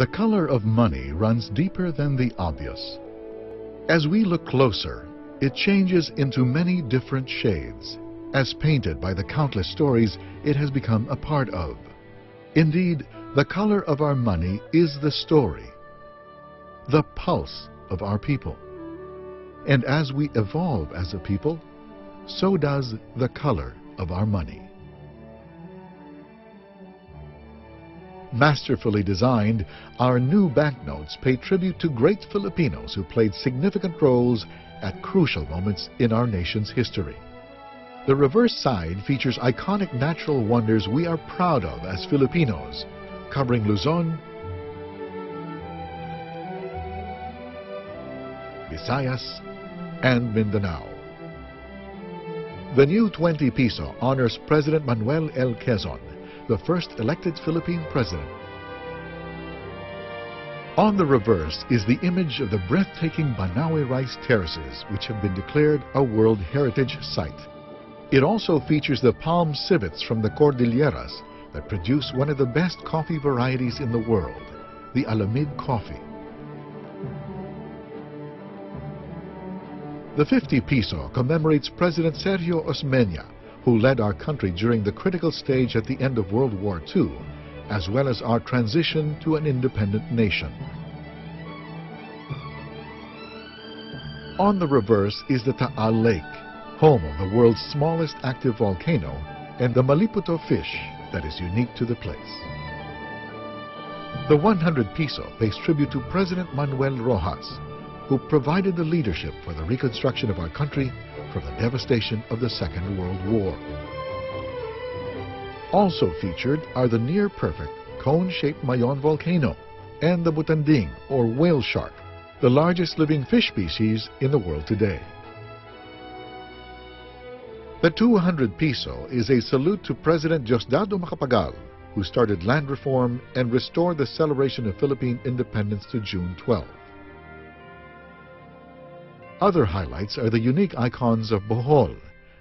The color of money runs deeper than the obvious. As we look closer, it changes into many different shades, as painted by the countless stories it has become a part of. Indeed, the color of our money is the story, the pulse of our people. And as we evolve as a people, so does the color of our money. Masterfully designed, our new banknotes pay tribute to great Filipinos who played significant roles at crucial moments in our nation's history. The reverse side features iconic natural wonders we are proud of as Filipinos, covering Luzon, Visayas, and Mindanao. The new 20 peso honors President Manuel L. Quezon, the first elected Philippine president. On the reverse is the image of the breathtaking Banaue rice terraces, which have been declared a World Heritage Site. It also features the palm civets from the Cordilleras that produce one of the best coffee varieties in the world, the Alamid coffee. The 50 peso commemorates President Sergio Osmeña, who led our country during the critical stage at the end of World War II, as well as our transition to an independent nation. On the reverse is the Taal Lake, home of the world's smallest active volcano, and the Maliputo fish that is unique to the place. The 100 peso pays tribute to President Manuel Rojas, who provided the leadership for the reconstruction of our country from the devastation of the Second World War. Also featured are the near-perfect cone-shaped Mayon volcano and the Butanding, or whale shark, the largest living fish species in the world today. The 200 peso is a salute to President Diosdado Macapagal, who started land reform and restored the celebration of Philippine independence to June 12. Other highlights are the unique icons of Bohol,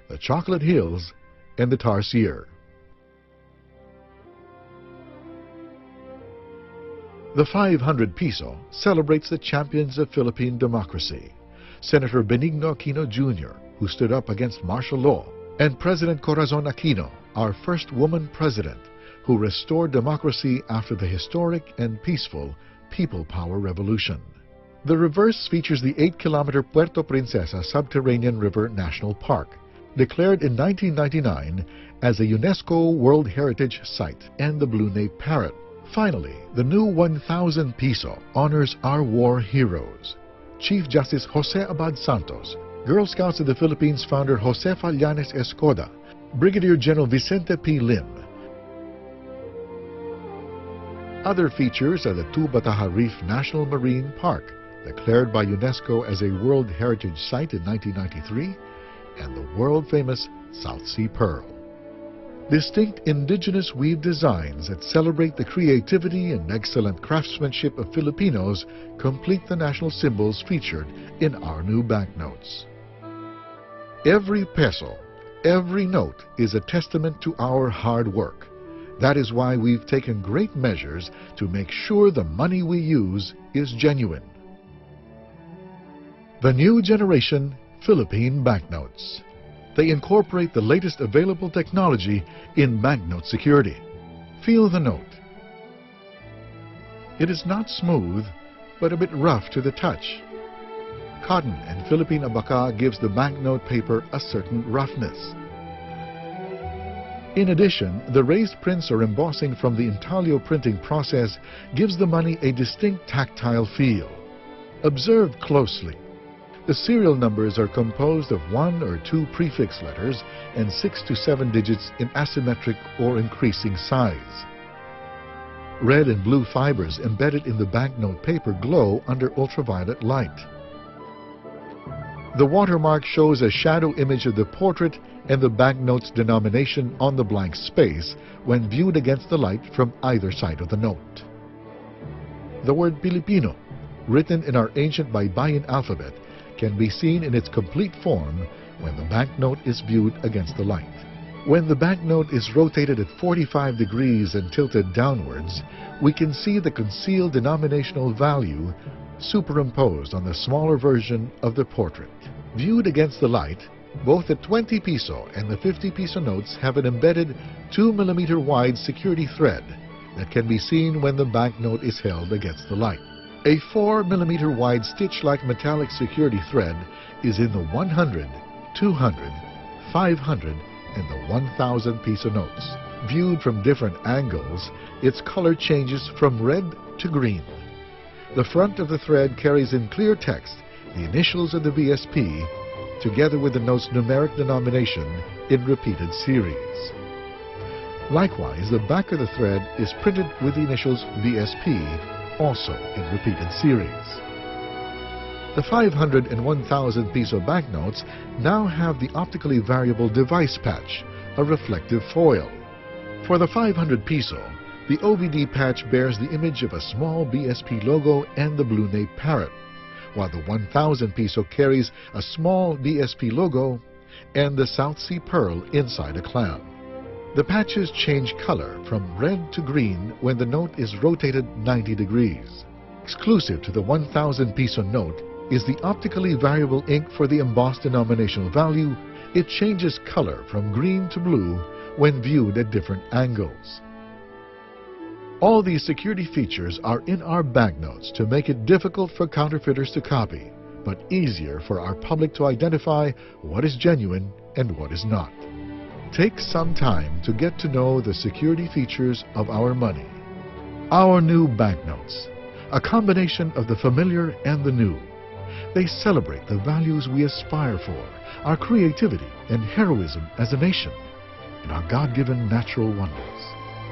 the Chocolate Hills, and the Tarsier. The 500 peso celebrates the champions of Philippine democracy, Senator Benigno Aquino Jr., who stood up against martial law, and President Corazon Aquino, our first woman president, who restored democracy after the historic and peaceful People Power Revolution. The reverse features the 8-kilometer Puerto Princesa Subterranean River National Park, declared in 1999 as a UNESCO World Heritage Site, and the Blue Nape Parrot. Finally, the new 1,000 peso honors our war heroes. Chief Justice Jose Abad Santos, Girl Scouts of the Philippines founder Josefa Llanes Escoda, Brigadier General Vicente P. Lim. Other features are the Tubataha Reef National Marine Park, declared by UNESCO as a World Heritage Site in 1993, and the world-famous South Sea Pearl. Distinct indigenous weave designs that celebrate the creativity and excellent craftsmanship of Filipinos complete the national symbols featured in our new banknotes. Every peso, every note is a testament to our hard work. That is why we've taken great measures to make sure the money we use is genuine. The new generation Philippine banknotes. They incorporate the latest available technology in banknote security. Feel the note. It is not smooth, but a bit rough to the touch. Cotton and Philippine abaca gives the banknote paper a certain roughness. In addition, the raised prints or embossing from the intaglio printing process gives the money a distinct tactile feel. Observe closely. The serial numbers are composed of one or two prefix letters and six to seven digits in asymmetric or increasing size. Red and blue fibers embedded in the banknote paper glow under ultraviolet light. The watermark shows a shadow image of the portrait and the banknote's denomination on the blank space when viewed against the light from either side of the note. The word Pilipino, written in our ancient Baybayin alphabet, can be seen in its complete form when the banknote is viewed against the light. When the banknote is rotated at 45 degrees and tilted downwards, we can see the concealed denominational value superimposed on the smaller version of the portrait. Viewed against the light, both the 20 peso and the 50 peso notes have an embedded 2 millimeter wide security thread that can be seen when the banknote is held against the light. A 4 millimeter wide stitch-like metallic security thread is in the 100, 200, 500, and the 1000 piece of notes. Viewed from different angles, its color changes from red to green. The front of the thread carries in clear text the initials of the BSP together with the note's numeric denomination in repeated series. Likewise, the back of the thread is printed with the initials BSP, also in repeated series. The 500 and 1000 peso banknotes now have the optically variable device patch, a reflective foil. For the 500 peso, the OVD patch bears the image of a small BSP logo and the blue nape parrot, while the 1000 peso carries a small BSP logo and the South Sea Pearl inside a clam. The patches change color from red to green when the note is rotated 90 degrees. Exclusive to the 1000 peso note is the optically variable ink for the embossed denominational value. It changes color from green to blue when viewed at different angles. All these security features are in our banknotes to make it difficult for counterfeiters to copy, but easier for our public to identify what is genuine and what is not. Take some time to get to know the security features of our money. Our new banknotes, a combination of the familiar and the new. They celebrate the values we aspire for, our creativity and heroism as a nation, and our God-given natural wonders.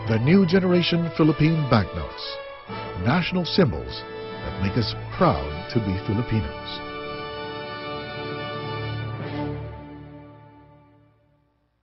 The new generation Philippine banknotes, national symbols that make us proud to be Filipinos.